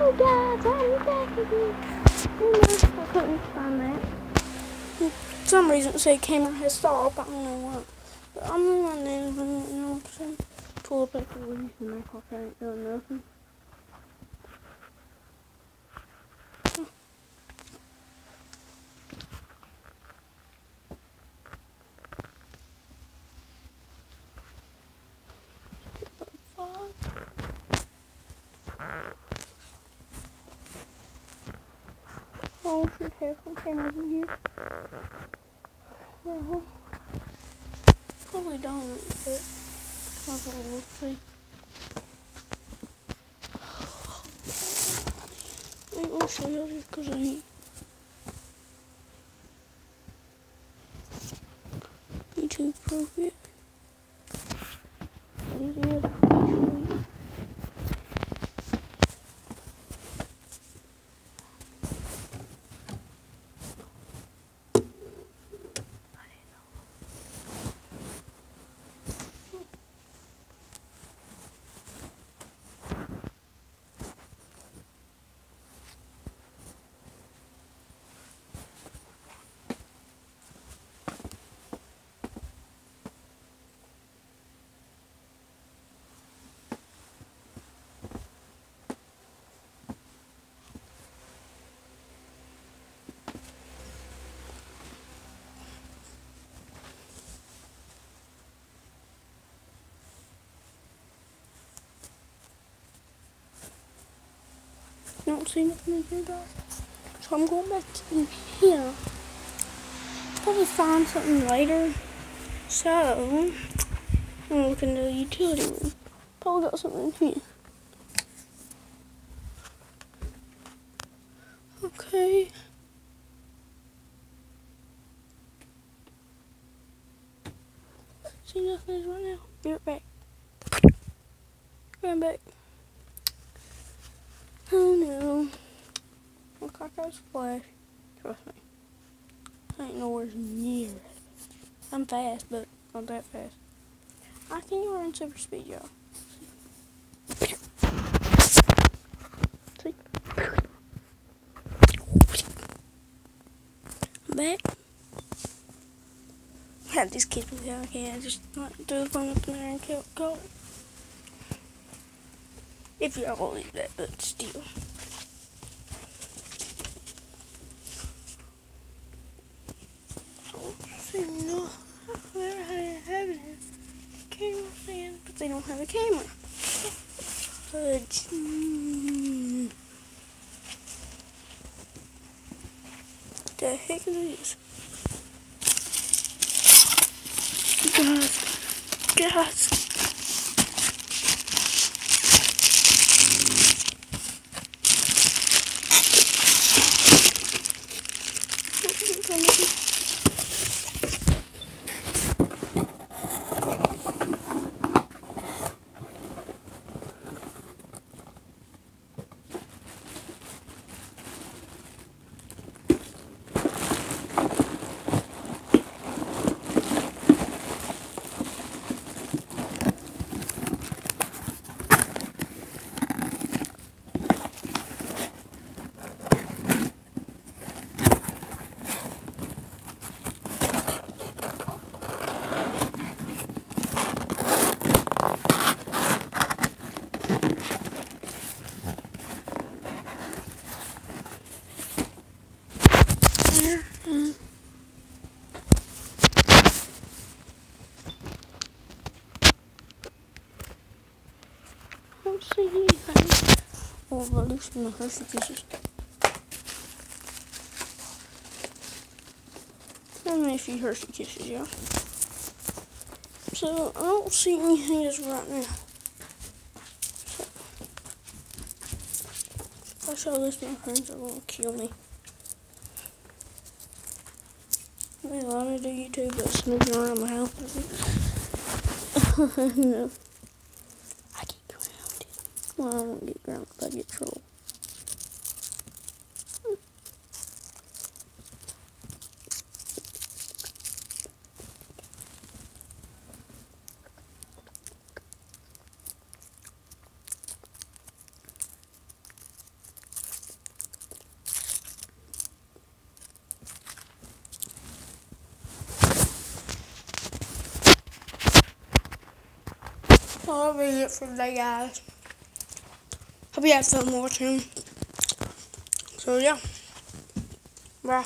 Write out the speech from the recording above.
Oh guys, I'm back again. Oh I couldn't find that. For some reason said camera has stopped. I don't know what. But I'm running, you know what I'm saying? Pull up at the make like I ain't doing nothing. Should have some cameras in here. Well, probably don't, but know, we'll see. I ain't gonna show you because I ain't. YouTube appropriate. Easy Don't see nothing in. So I'm going back in here. Probably find something later. So, I'm gonna look into the utility room. Probably got something in here. Okay. See nothing right now. Be right back. Going back. Oh no. Look like I was flash. Trust me. I ain't nowhere near it. I'm fast, but not that fast. Ah, I can't run super speed, y'all. See? Back. I had these kids with I can't just not do the phone up in there and kill go. If y'all believe that, but still. No, I've never had have a camera fan, but they don't have a camera. Mm, the heck is this? Guys, guys. Oh, but loose my Hershey Kisses. And a few Hershey Kisses, yeah. So, I don't see anything as right now. So, if I show this my friends, going to kill me. I mean, to do YouTube, but snooping around my house. no. Well, I won't get ground, I get troll. I'll read it from the guys. Hope you had fun watching. So yeah. Bye.